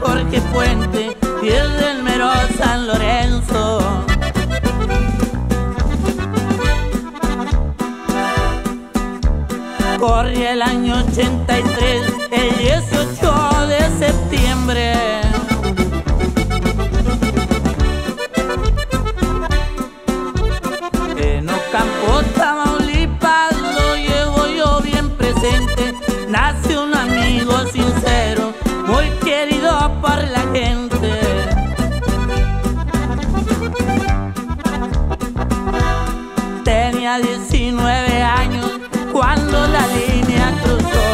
Jorge Fuente y el del mero San Lorenzo. Corría el año 83, el 18 de septiembre. En Ocampo, Tamaulipas, lo llevo yo bien presente. Nace un amigo Tenía 19 años cuando la línea cruzó.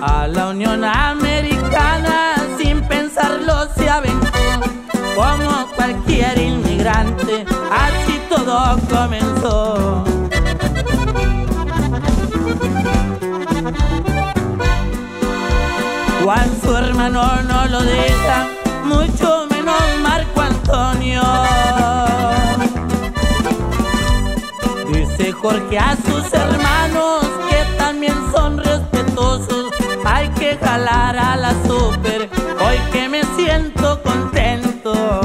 A la Unión Americana sin pensarlo se aventó. Como cualquier inmigrante, así todo comenzó. Juan su hermano no lo deja, mucho Dice Jorge a sus hermanos que también son respetuosos. Hay que jalar a la super, hoy que me siento contento.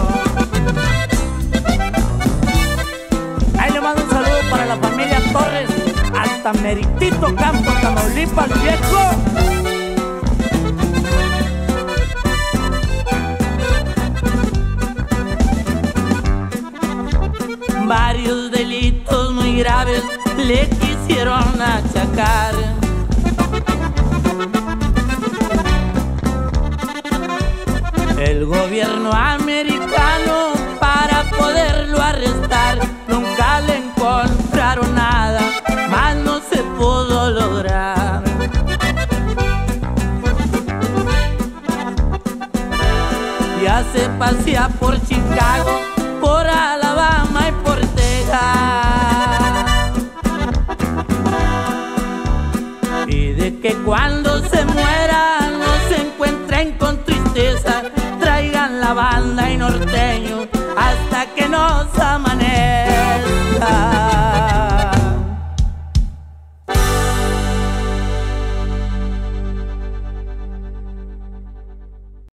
Ahí le mando un saludo para la familia Torres, hasta Meritito Campo, Tamaulipas, viejo. varios delitos graves le quisieron achacar. El gobierno americano para poderlo arrestar nunca le encontraron nada, más no se pudo lograr. Ya se pasea por Chicago, por Alabama hasta que nos amamos.